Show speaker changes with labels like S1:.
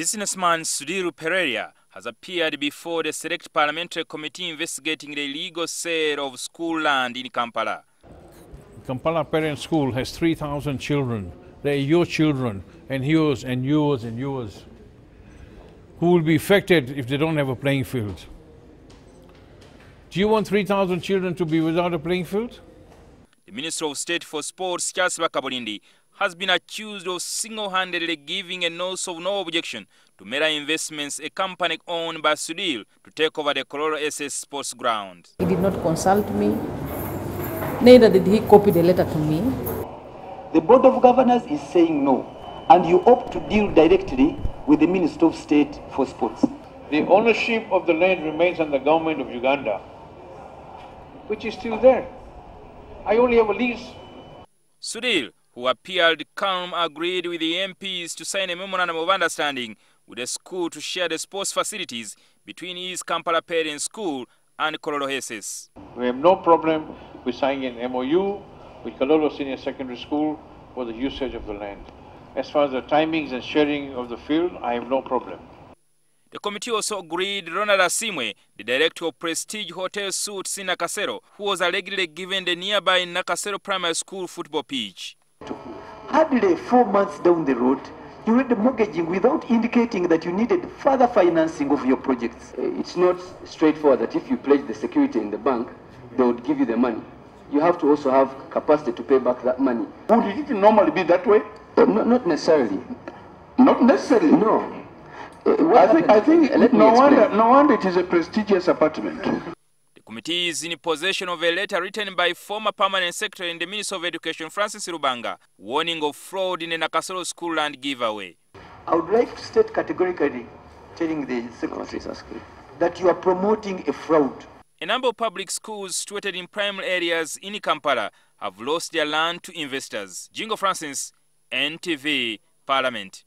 S1: Businessman Sudhir Ruparelia has appeared before the Select Parliamentary Committee investigating the illegal sale of school land in Kampala.
S2: Kampala Parent School has 3,000 children. They're your children, and yours, and yours, and yours, who will be affected if they don't have a playing field. Do you want 3,000 children to be without a playing field?
S1: The Minister of State for Sports, Charles Bakkabulindi, has been accused of single-handedly giving a notice of no objection to Meera Investments, a company owned by Sudhir, to take over the Kololo SS Sports Ground.
S3: He did not consult me, neither did he copy the letter to me.
S4: The Board of Governors is saying no, and you opt to deal directly with the Minister of State for Sports.
S5: The ownership of the land remains on the government of Uganda, which is still there. I only have a lease.
S1: Sudhir, who appeared calm, agreed with the MPs to sign a memorandum of understanding with the school to share the sports facilities between East Kampala Parent School and Kololo.
S5: We have no problem with signing an MOU with Kololo Senior Secondary School for the usage of the land. As far as the timings and sharing of the field, I have no problem.
S1: The committee also agreed Ronald Asimwe, the director of Prestige Hotel Suites in Nakasero, who was allegedly given the nearby Nakasero Primary School football pitch.
S4: Hardly four months down the road, you read the mortgaging without indicating that you needed further financing of your projects.
S6: It's not straightforward that if you pledge the security in the bank, they would give you the money. You have to also have capacity to pay back that money.
S7: Would it normally be that way?
S6: Uh, not, not necessarily.
S7: Not necessarily.
S6: No. Uh,
S7: I think, I think
S6: Let me
S7: no, wonder, no wonder it is a prestigious apartment.
S1: Committee is in possession of a letter written by former permanent secretary in the Ministry of Education, Francis Rubanga, warning of fraud in the Nakasolo school land giveaway.
S4: I would like to state categorically, telling the secretary, that you are promoting a fraud.
S1: A number of public schools situated in primary areas in Kampala have lost their land to investors. Jingo Francis, NTV, Parliament.